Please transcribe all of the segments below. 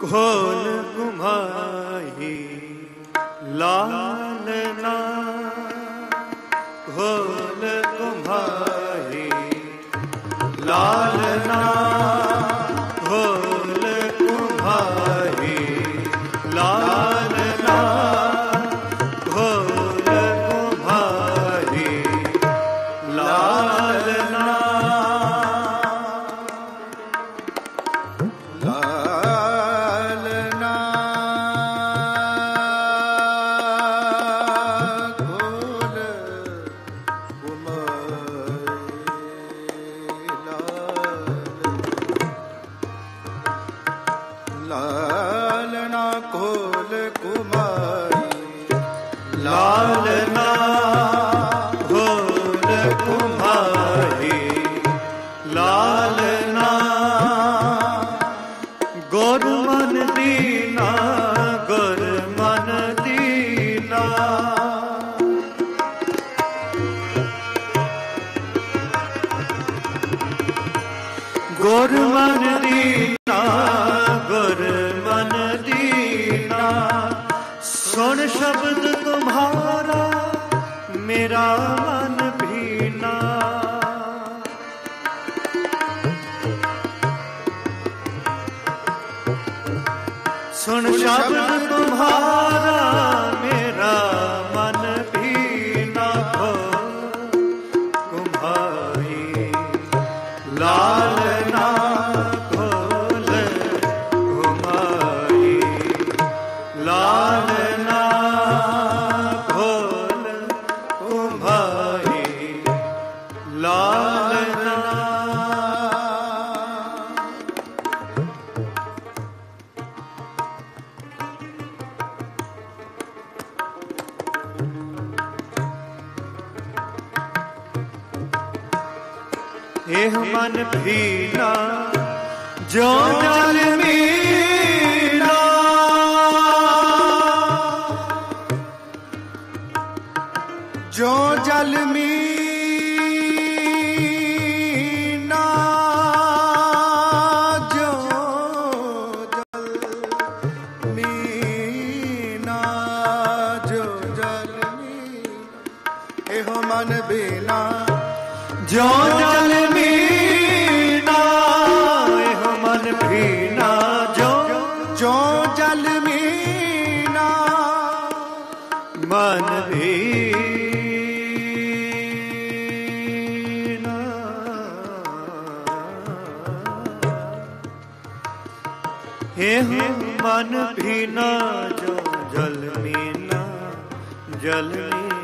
ਕੋਲ ਘੁਮਾਈ ਲਾਲਨਾ ਕੋਲ ਘੁਮਾਈ ਲਾਲ लाल ਇਹ ਮਨ ਭੀਲਾ ਜੋ ਜਲ ਮੀਲਾ ਜੋ ਜੋ ਜਲ ਮੀਨਾ ਜੋ ਮਨ। ਬੇਲਾ ਜੋ ਹੇਹ ਮਨ ਭੀਨਾ ਜੋ ਜਲ ਮੀਨਾ ਜਲ ਮੀਨਾ।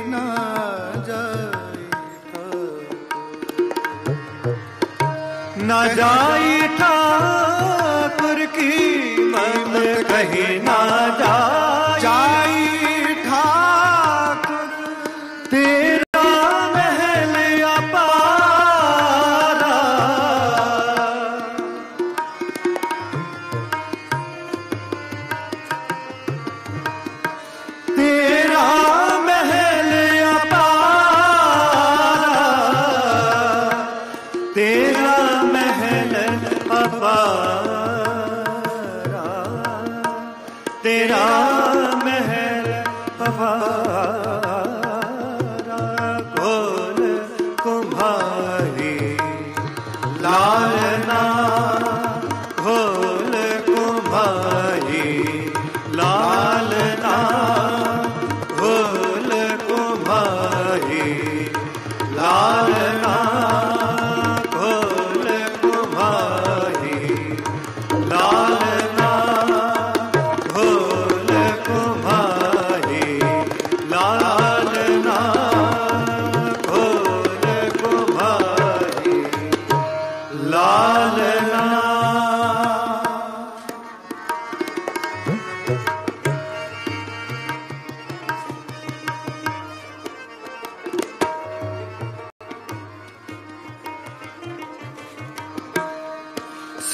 ਨਾ ਜਾਈ ਠਾਕੁਰ ਕੀ ਮਨ ਕਹੀ ਨਾ ਜਾਈ। ਤੇਰਾ ਮਹਿਲ ਹਵਾ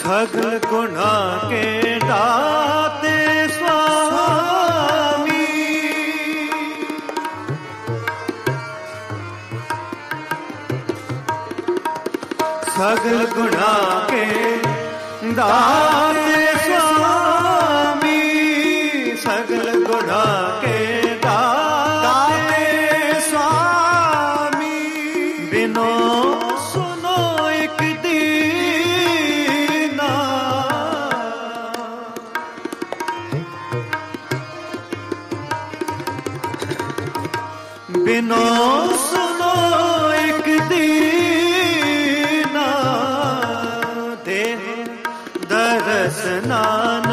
ਸਗਲ ਗੁਨਾ ਕੇ ਦਾਤੇ ਸੁਆਮੀ ਸਗਲ ਗੁਨਾ ਕੇ ਦਾਤੇ ਸੁਆਮੀ ਸਗਲ ਗੁਨਾ रसना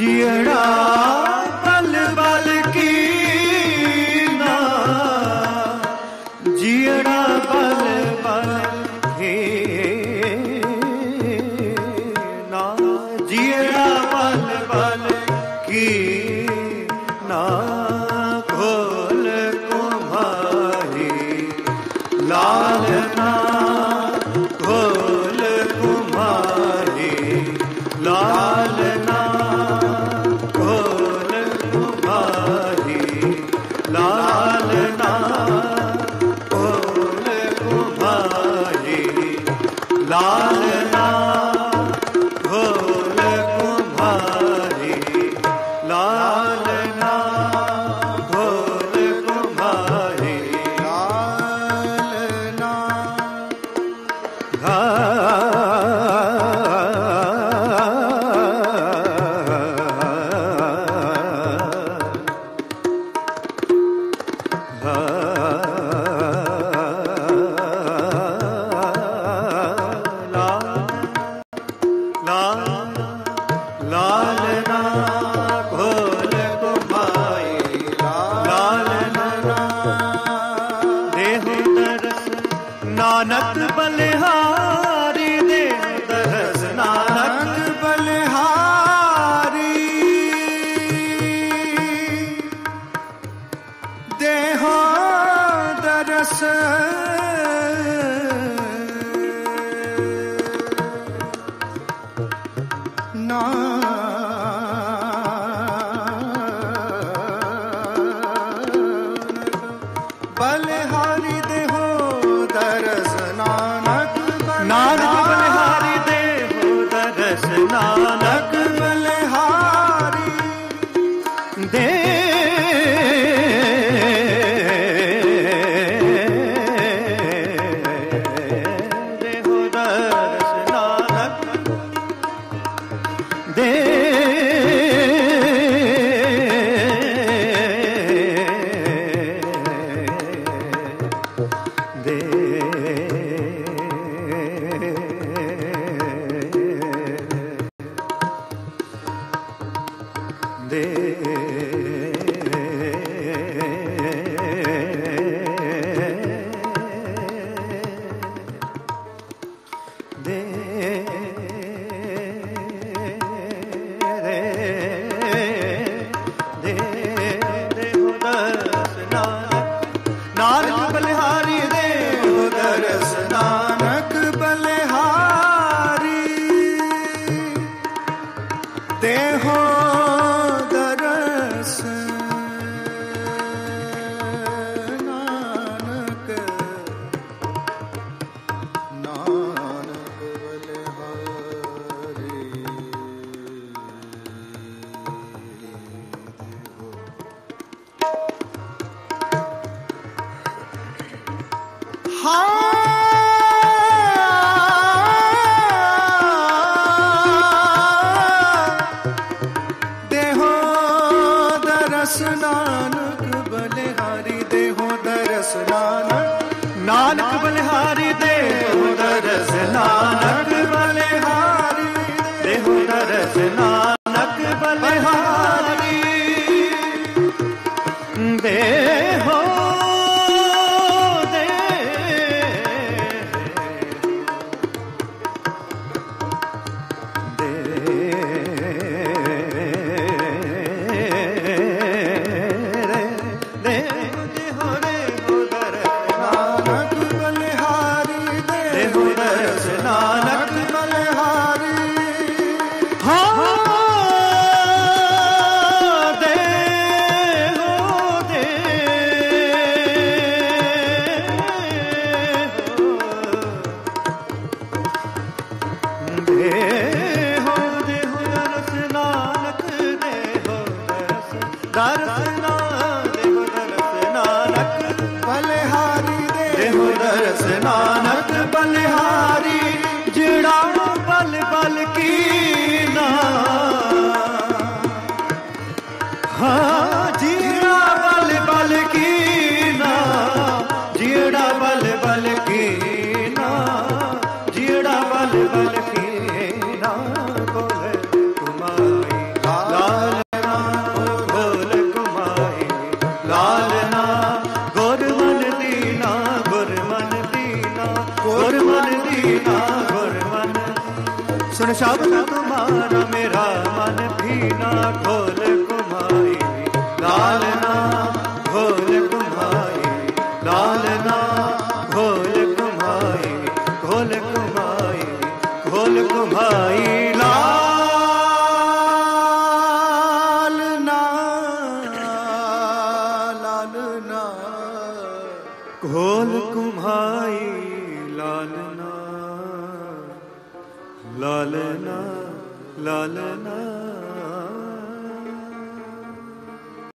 जियड़ा सा नार बल 好。ਕਰ ਦਰਸ ਨਾਨਕ। ਬਲਿਹਾਰੀ ਦੇ ਦਰਸ ਨਾਨਕ ਬਲਿਹਾਰੀ